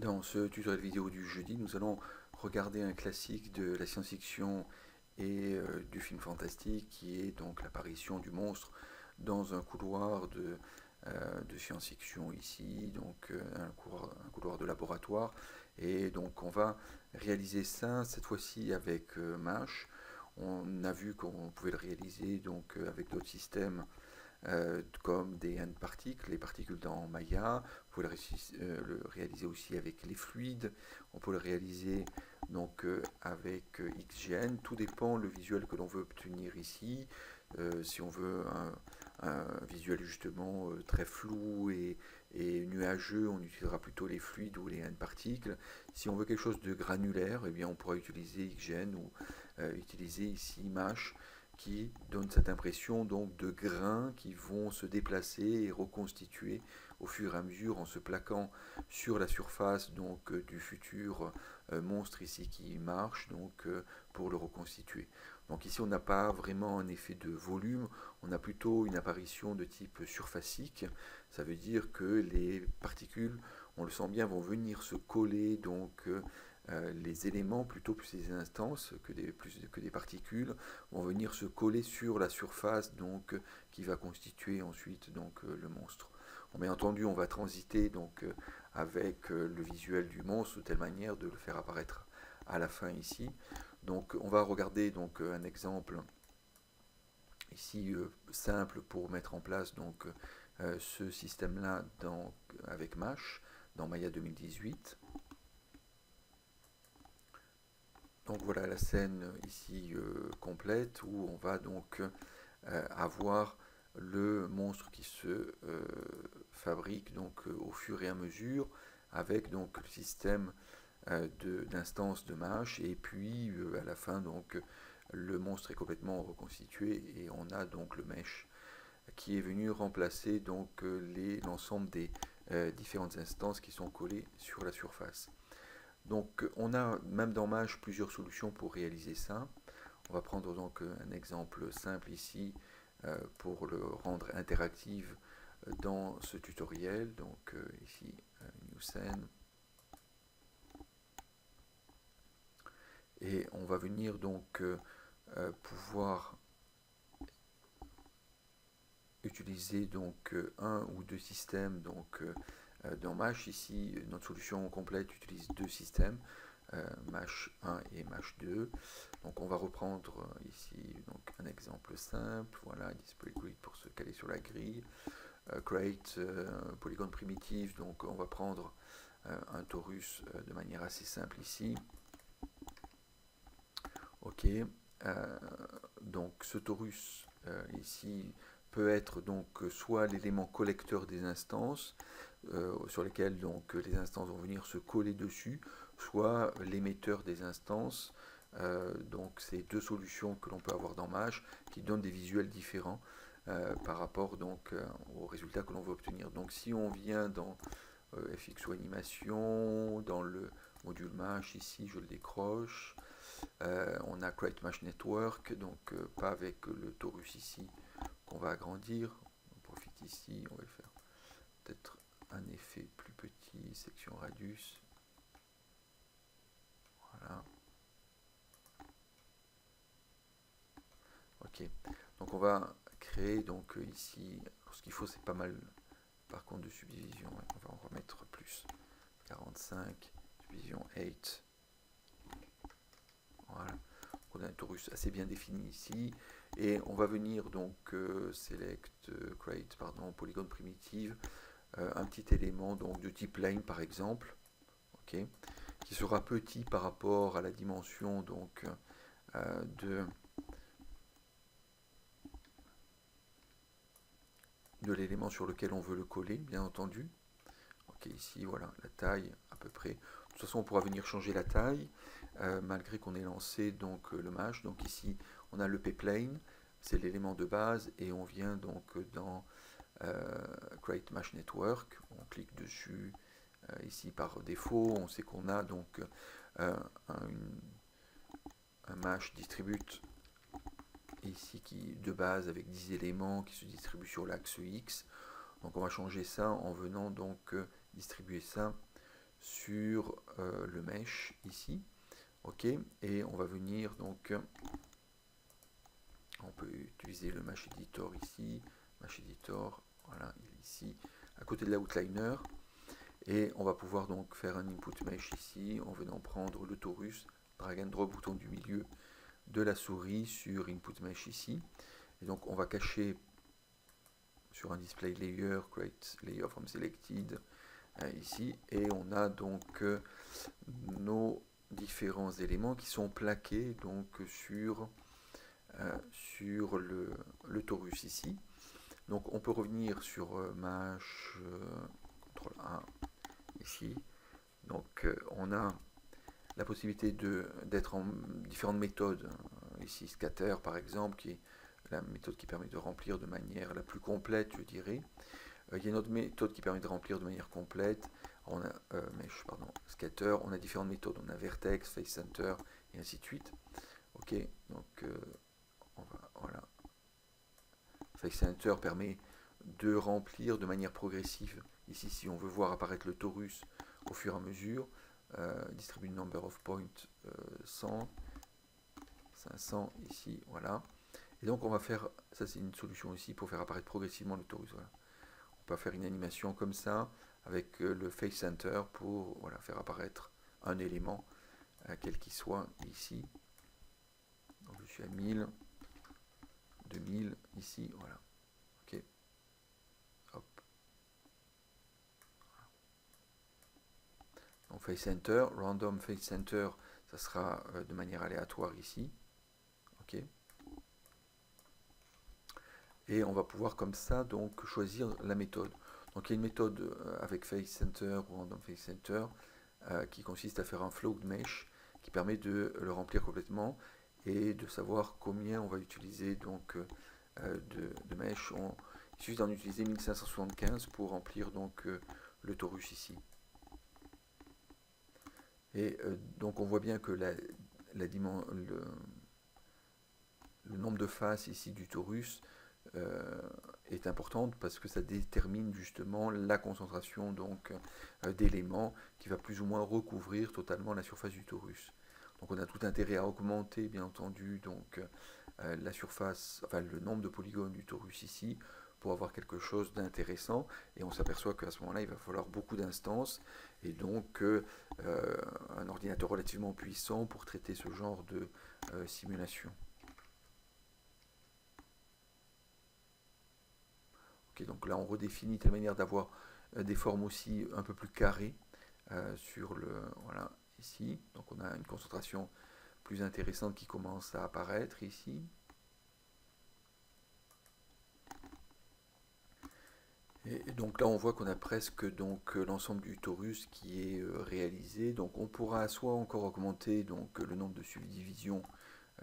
Dans ce tutoriel vidéo du jeudi, nous allons regarder un classique de la science-fiction et euh, du film fantastique qui est donc l'apparition du monstre dans un couloir de, euh, science-fiction ici, donc euh, un, couloir, un, couloir, de laboratoire. Et donc on va réaliser ça cette fois-ci avec MASH. On a vu qu'on pouvait le réaliser donc avec d'autres systèmes euh, comme des n-particles, les particules dans Maya. On peut euh, le, réaliser aussi avec les fluides. On peut le réaliser donc euh, avec XGN. Tout dépend le visuel que l'on veut obtenir ici. si on veut un, visuel justement très flou et, nuageux, on utilisera plutôt les fluides ou les n-particles. Si on veut quelque chose de granulaire, eh bien on pourra utiliser XGN ou utiliser ici MASH qui donne cette impression donc de grains qui vont se déplacer et reconstituer au fur et à mesure en se plaquant sur la surface donc euh, du futur euh, monstre ici qui marche donc euh, pour le reconstituer. Donc ici on n'a pas vraiment un effet de volume, on a plutôt une apparition de type surfacique. Ça veut dire que les particules, on le sent bien, vont venir se coller donc les éléments, plutôt plus les instances que des, plus que des particules, vont venir se coller sur la surface donc, qui va constituer ensuite donc, euh, le monstre. bien entendu, on va transiter donc, euh, avec le visuel du monstre de telle manière de le faire apparaître à la fin ici. Donc on va regarder donc, un exemple ici simple pour mettre en place donc, ce système-là avec MASH dans Maya 2018. Donc voilà la scène ici euh, complète où on va donc euh, avoir le monstre qui se euh, fabrique donc au fur et à mesure avec donc le système d'instances de, de et puis à la fin donc le monstre est complètement reconstitué et on a donc le mesh qui est venu remplacer donc l'ensemble des différentes instances qui sont collées sur la surface. Donc on a même dans Mage plusieurs solutions pour réaliser ça. On va prendre donc un exemple simple ici euh, pour le rendre interactif dans ce tutoriel. Donc euh, ici, New. Et on va venir donc euh, pouvoir utiliser donc un ou deux systèmes euh, dans MASH, ici, notre solution complète utilise deux systèmes, euh, MASH 1 et MASH 2. Donc on va reprendre euh, ici donc, un exemple simple, voilà, display grid pour se caler sur la grille. create polygone primitive, donc on va prendre un torus de manière assez simple ici. Ok, donc ce torus ici peut être donc soit l'élément collecteur des instances, euh, sur lesquels donc les instances vont venir se coller dessus, soit l'émetteur des instances. Euh, donc c'est deux solutions que l'on peut avoir dans Mage qui donnent des visuels différents euh, par rapport donc aux résultats que l'on veut obtenir. Donc si on vient dans FX animation, dans le module Mage ici je le décroche, on a Create Mesh Network, donc pas avec le torus ici qu'on va agrandir. On profite ici, on va faire peut-être un effet plus petit, section radius. Voilà. Ok, donc on va créer donc euh, ici, ce qu'il faut c'est pas mal par contre de subdivision, on va en remettre plus, 45, subdivision 8, voilà, on a un torus assez bien défini ici, et on va venir donc euh, select, euh, create, pardon, polygone primitive, euh, un petit élément donc de type line par exemple, ok, qui sera petit par rapport à la dimension donc de de l'élément sur lequel on veut le coller, bien entendu. Ok, ici, voilà, la taille à peu près. De toute façon, on pourra venir changer la taille, malgré qu'on ait lancé donc le mesh. Donc ici, on a le p-plane, c'est l'élément de base, et on vient donc dans euh, Create Mesh Network, on clique dessus euh, ici par défaut, on sait qu'on a donc euh, un, un mesh distribute ici qui de base avec 10 éléments qui se distribuent sur l'axe X. Donc on va changer ça en venant donc distribuer ça sur le mesh ici. Ok, et on va venir donc, on peut utiliser le mesh editor ici, mesh editor, voilà, ici, à côté de l'outliner. Et on va pouvoir donc faire un input mesh ici, en venant prendre le torus, drag and drop bouton du milieu de la souris sur input mesh ici. Et donc on va cacher sur un display layer, create layer from selected, euh, ici, et on a donc euh, nos différents éléments qui sont plaqués donc sur, sur le, torus ici. Donc on peut revenir sur euh, Mash, CTRL A, ici. Donc euh, on a la possibilité d'être en différentes méthodes. Euh, ici scatter par exemple, qui est la méthode qui permet de remplir de manière la plus complète, je dirais. il y a une autre méthode qui permet de remplir de manière complète. On a mesh, pardon, scatter, on a différentes méthodes. On a vertex, face center et ainsi de suite. Ok, donc. Face Center permet de remplir de manière progressive. Ici, si on veut voir apparaître le torus au fur et à mesure, euh, distribue number of points 100, 500 ici, voilà. Et donc on va faire, ça c'est une solution ici pour faire apparaître progressivement le torus. On peut faire une animation comme ça avec euh, le face center pour voilà, faire apparaître un élément, euh, quel qu'il soit ici. Je suis à 1000. 2000 ici, voilà. Ok. Donc face center, random face center, ça sera euh, de manière aléatoire ici. Ok. Et on va pouvoir comme ça donc choisir la méthode. Donc il y a une méthode euh, avec face center ou random face center euh, qui consiste à faire un flow de mesh qui permet de le remplir complètement et de savoir combien on va utiliser donc euh, de, de mèche. On, il suffit d'en utiliser 1575 pour remplir donc euh, le torus ici. Et euh, donc on voit bien que la le, le, nombre de faces ici du torus est importante parce que ça détermine justement la concentration donc d'éléments qui va plus ou moins recouvrir totalement la surface du torus. Donc on a tout intérêt à augmenter bien entendu donc euh, la surface, le nombre de polygones du torus ici pour avoir quelque chose d'intéressant et on s'aperçoit qu'à ce moment-là il va falloir beaucoup d'instances et donc euh, un ordinateur relativement puissant pour traiter ce genre de euh, simulation. Donc là on redéfinit telle manière d'avoir des formes aussi un peu plus carrées sur le voilà ici. Donc on a une concentration plus intéressante qui commence à apparaître ici. Et donc là on voit qu'on a presque donc l'ensemble du torus qui est euh, réalisé. Donc on pourra soit encore augmenter donc le nombre de subdivisions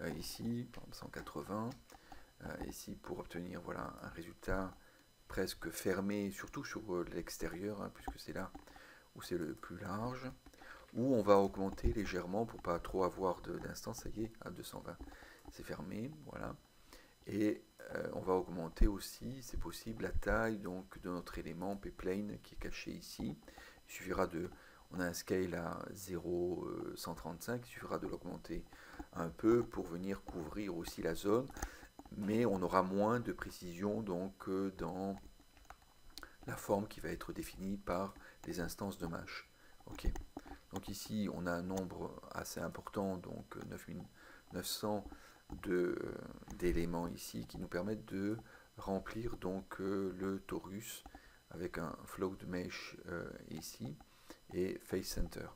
euh, ici, par exemple 180, euh, ici pour obtenir voilà un résultat presque fermé, surtout sur l'extérieur, hein, puisque c'est là où c'est le plus large ou on va augmenter légèrement pour pas trop avoir d'instance, ça y est, à 220, c'est fermé, voilà. Et euh, on va augmenter aussi, c'est possible, la taille donc de notre élément pplane qui est caché ici. Il suffira de, on a un scale à 0,135, il suffira de l'augmenter un peu pour venir couvrir aussi la zone, mais on aura moins de précision donc dans la forme qui va être définie par les instances de mesh. Ok. Donc ici, on a un nombre assez important, donc 9900 d'éléments ici qui nous permettent de remplir donc euh, le torus avec un float mesh euh, ici et face center.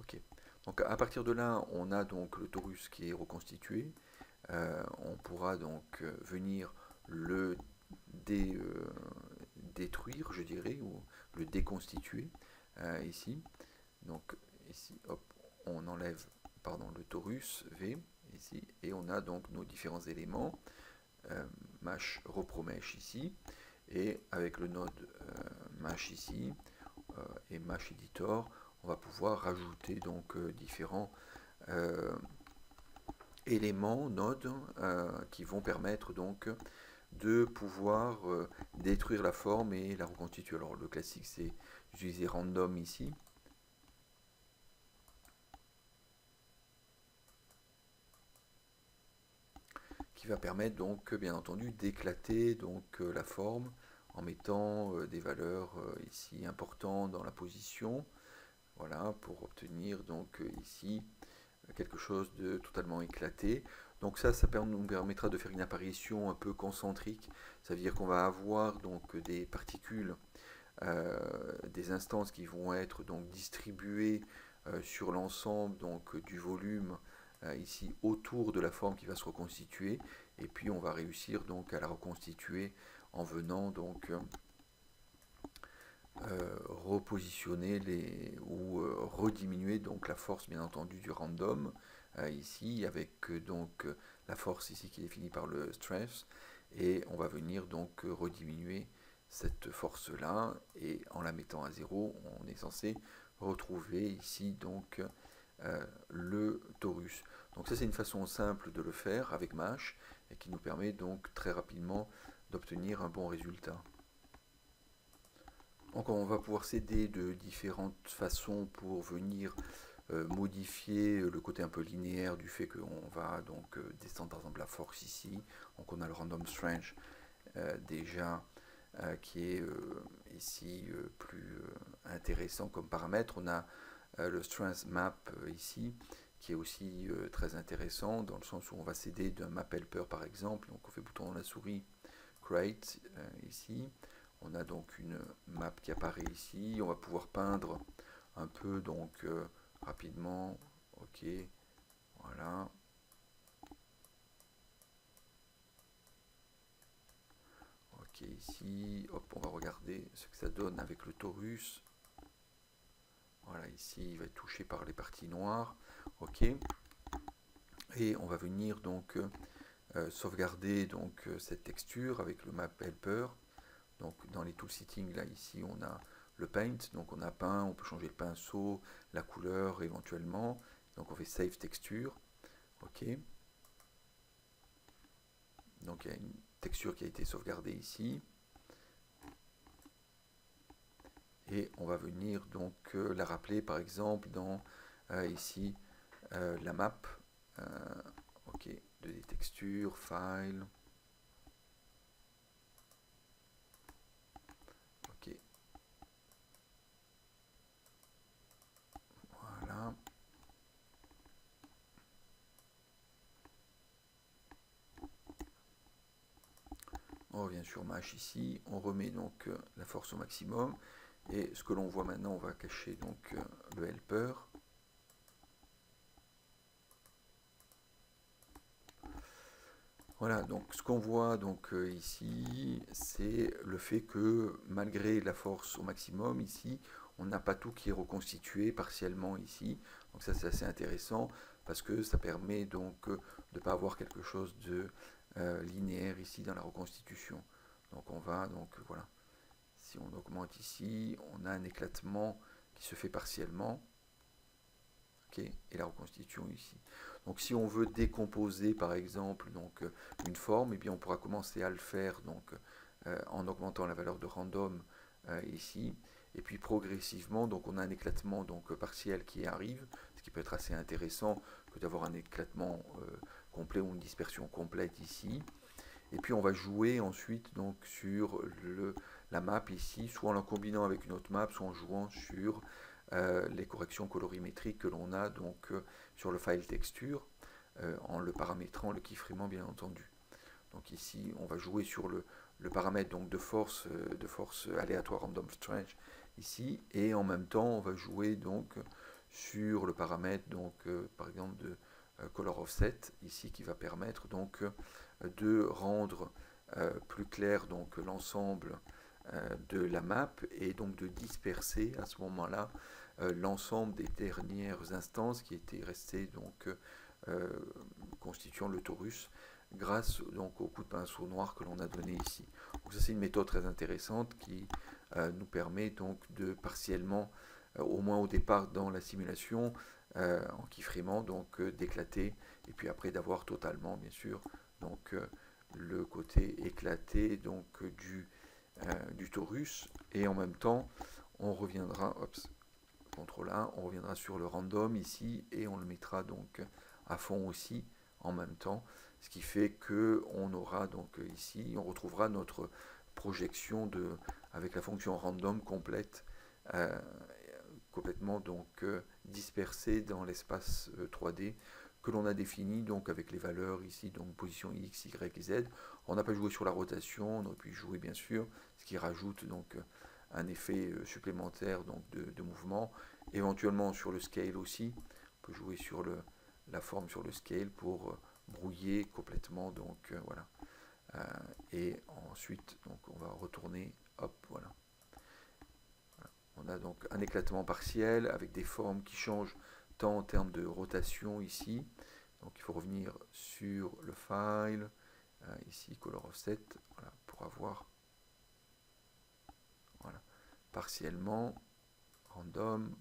Ok. Donc à partir de là, on a donc le torus qui est reconstitué. Euh, on pourra donc venir le détruire, je dirais, ou le déconstituer ici. Donc ici, on enlève pardon, le torus V, ici, et on a donc nos différents éléments, euh, mesh, repromesh ici, et avec le node euh, mesh ici, euh, et mesh editor, on va pouvoir rajouter donc euh, différents éléments, nodes, qui vont permettre donc de pouvoir détruire la forme et la reconstituer. Alors le classique c'est d'utiliser random ici, va permettre donc bien entendu d'éclater donc la forme en mettant des valeurs ici importantes dans la position voilà pour obtenir donc ici quelque chose de totalement éclaté donc ça, ça nous permettra de faire une apparition un peu concentrique. Ça veut dire qu'on va avoir donc des particules, euh, des instances qui vont être donc distribuées euh, sur l'ensemble donc du volume euh, ici autour de la forme qui va se reconstituer. Et puis on va réussir donc à la reconstituer en venant donc repositionner les ou rediminuer donc la force bien entendu du random euh, ici, avec euh, donc euh, la force ici qui est définie par le stress, et on va venir donc rediminuer cette force-là, et en la mettant à zéro, on est censé retrouver ici donc le torus. Donc ça c'est une façon simple de le faire avec MASH, et qui nous permet donc très rapidement d'obtenir un bon résultat. Donc on va pouvoir s'aider de différentes façons pour venir euh, modifier le côté un peu linéaire du fait qu'on va donc euh, descendre par exemple la force ici. Donc on a le random strange euh, déjà qui est ici plus intéressant comme paramètre. On a le strength map ici qui est aussi très intéressant dans le sens où on va s'aider d'un map helper par exemple. Donc on fait bouton dans la souris create ici. On a donc une map qui apparaît ici. On va pouvoir peindre un peu donc rapidement. Ok, voilà. Ok, ici, hop, on va regarder ce que ça donne avec le torus. Voilà, ici, il va être touché par les parties noires. Ok. Et on va venir donc euh, sauvegarder donc euh, cette texture avec le map helper. Donc dans les tool settings, là, ici, on a le paint, donc on a peint, on peut changer le pinceau, la couleur éventuellement, donc on fait save texture, ok, donc il y a une texture qui a été sauvegardée ici, et on va venir donc euh, la rappeler par exemple dans ici euh, la map, ok, de des textures, file, on revient sur Mash ici, on remet donc euh, la force au maximum, et ce que l'on voit maintenant, on va cacher donc euh, le helper. Voilà, donc ce qu'on voit donc euh, ici, c'est le fait que malgré la force au maximum ici, on n'a pas tout qui est reconstitué partiellement ici. Donc ça c'est assez intéressant parce que ça permet donc de ne pas avoir quelque chose de euh, linéaire ici dans la reconstitution. Donc on va, donc voilà, si on augmente ici, on a un éclatement qui se fait partiellement. Et la reconstitution ici. Donc si on veut décomposer par exemple donc, une forme, eh bien on pourra commencer à le faire donc, euh, en augmentant la valeur de random euh, ici. Et puis progressivement, donc on a un éclatement donc, partiel qui arrive, ce qui peut être assez intéressant que d'avoir un éclatement complet ou une dispersion complète ici. Et puis on va jouer ensuite donc sur le, la map ici, soit en la combinant avec une autre map, soit en jouant sur euh, les corrections colorimétriques que l'on a donc euh, sur le file texture, euh, en le paramétrant, le keyframant bien entendu. Donc ici on va jouer sur le, paramètre donc de force, de force aléatoire random strange ici, et en même temps on va jouer donc sur le paramètre donc par exemple de color offset ici qui va permettre donc de rendre plus clair donc l'ensemble de la map et donc de disperser à ce moment-là l'ensemble des dernières instances qui étaient restées donc constituant le torus grâce donc au coup de pinceau noir que l'on a donné ici. Donc ça c'est une méthode très intéressante qui nous permet donc de partiellement, au moins au départ dans la simulation, euh, en keyframant, donc euh, d'éclater, et puis après d'avoir totalement, bien sûr, donc euh, le côté éclaté donc du, du torus, et en même temps, on reviendra, CTRL A, on reviendra sur le random ici, et on le mettra donc à fond aussi, en même temps, ce qui fait que on aura donc ici, on retrouvera notre projection de, avec la fonction random complète, euh, complètement donc euh, dispersée dans l'espace 3D que l'on a défini donc avec les valeurs ici, donc position x, y et z. On n'a pas joué sur la rotation, on aurait pu jouer bien sûr, ce qui rajoute donc un effet supplémentaire donc de, mouvement, éventuellement sur le scale aussi, on peut jouer sur le, la forme sur le scale pour brouiller complètement donc voilà. et ensuite on va retourner, hop voilà. On a donc un éclatement partiel avec des formes qui changent tant en termes de rotation ici. Donc il faut revenir sur le file, euh, ici color offset, pour avoir voilà, partiellement random.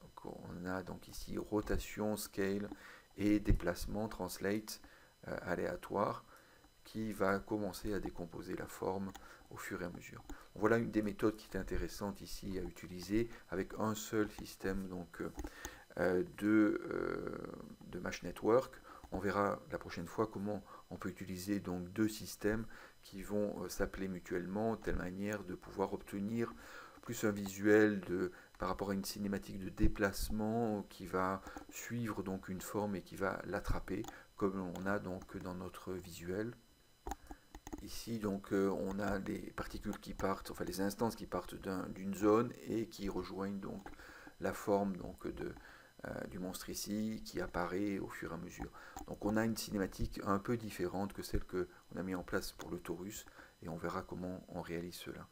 Donc on a donc ici rotation, scale et déplacement, translate euh, aléatoire qui va commencer à décomposer la forme au fur et à mesure. Voilà une des méthodes qui est intéressante ici à utiliser avec un seul système donc, euh, de, euh, de Mesh Network. On verra la prochaine fois comment on peut utiliser donc deux systèmes qui vont euh, s'appeler mutuellement de telle manière de pouvoir obtenir plus un visuel de, par rapport à une cinématique de déplacement qui va suivre donc une forme et qui va l'attraper comme on a donc dans notre visuel. Ici, donc, euh, on a les particules qui partent, enfin les instances qui partent d'une zone et qui rejoignent donc la forme donc, de, euh, du monstre ici qui apparaît au fur et à mesure. Donc on a une cinématique un peu différente que celle qu'on a mis en place pour le Taurus et on verra comment on réalise cela.